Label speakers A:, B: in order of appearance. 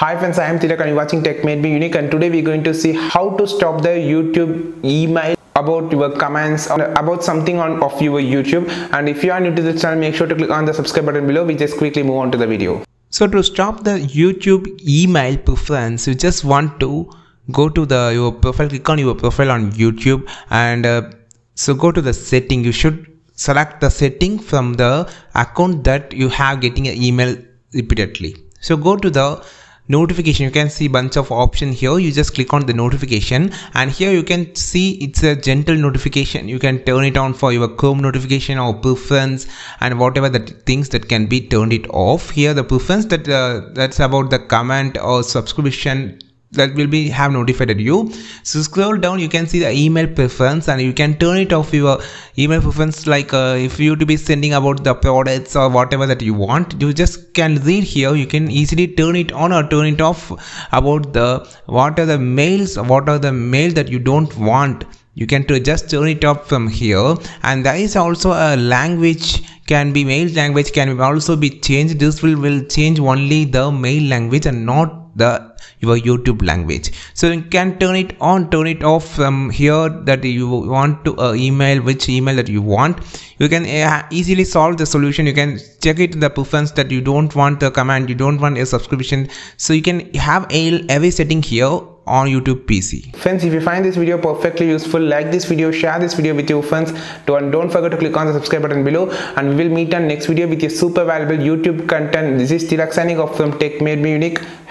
A: Hi friends, I am Tilak and you're watching Tech Made Me Unique and today we're going to see how to stop the YouTube email about your comments about something on of your YouTube. And if you are new to this channel make sure to click on the subscribe button below. We just quickly move on to the video.
B: So to stop the YouTube email preference you just want to go to the your profile click on your profile on YouTube and uh, so go to the setting. You should select the setting from the account that you have getting an email repeatedly. So go to the notification. You can see bunch of option here. You just click on the notification and here you can see it's a gentle notification. You can turn it on for your chrome notification or preference and whatever the things that can be turned it off. Here the preference that uh, that's about the comment or subscription that will be have notified you. So scroll down you can see the email preference and you can turn it off your email preference. Like uh, if you to be sending about the products or whatever that you want you just can read here. You can easily turn it on or turn it off about the what are the mails what are the mail that you don't want. You can just turn it off from here. And there is also a language can be mail language can also be changed. This will will change only the mail language and not the your youtube language so you can turn it on turn it off from here that you want to uh, email which email that you want you can uh, easily solve the solution you can check it in the preference that you don't want the command you don't want a subscription so you can have a every setting here on YouTube PC.
A: Friends, if you find this video perfectly useful, like this video, share this video with your friends. Don't, don't forget to click on the subscribe button below and we will meet on next video with your super valuable YouTube content. This is Tilak signing off from Tech Made Me Unique.